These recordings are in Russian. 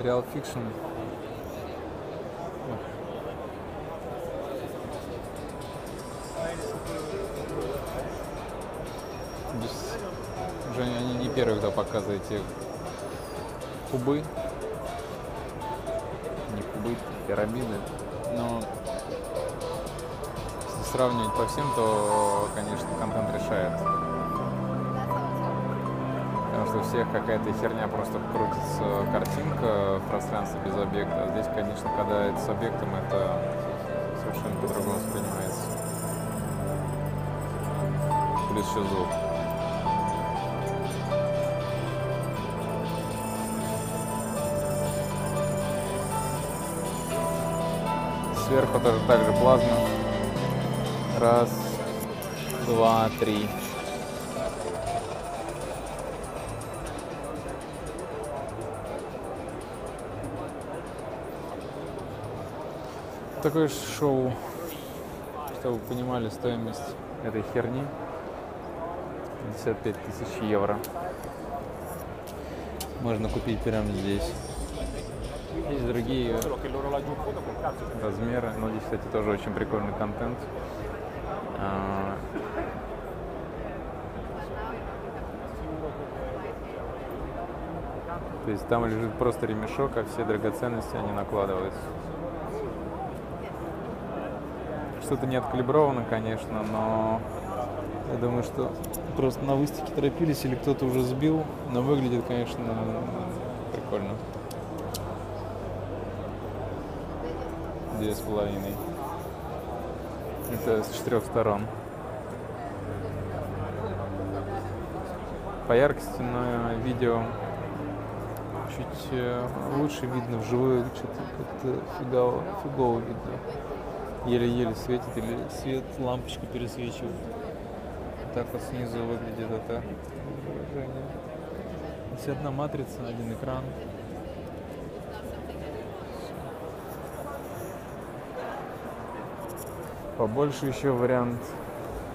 Real Fiction. Уже они не первые, кто показывает эти кубы. Не кубы, пирамиды. Но если сравнивать по всем, то, конечно, контент решает. Что у всех какая-то херня, просто крутится картинка в пространстве без объекта. А здесь, конечно, когда это с объектом, это совершенно по-другому воспринимается. Плюс еще звук. Сверху тоже так же плазма. Раз, два, три. Такое шоу, чтобы вы понимали стоимость этой херни. 55 тысяч евро. Можно купить прямо здесь. Есть другие размеры. Но здесь, кстати, тоже очень прикольный контент. А, То есть там лежит просто ремешок, а все драгоценности они накладываются. Что-то не откалибровано, конечно, но я думаю, что просто на выставке торопились или кто-то уже сбил, но выглядит, конечно, прикольно. Две с половиной. Это с четырех сторон. По яркости на видео чуть э, лучше видно, вживую что-то как-то фигово, фигово видно. Еле-еле светит или свет лампочка пересвечивает. Так вот снизу выглядит это изображение. Здесь одна матрица, один экран. Побольше еще вариант,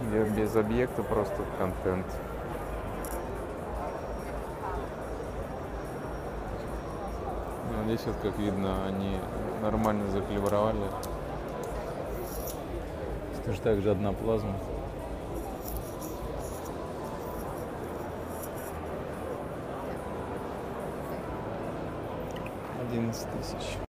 где без объекта просто контент. Ну, Здесь вот, как видно, они нормально заклевровали. Тоже также одна плазма. 11 тысяч.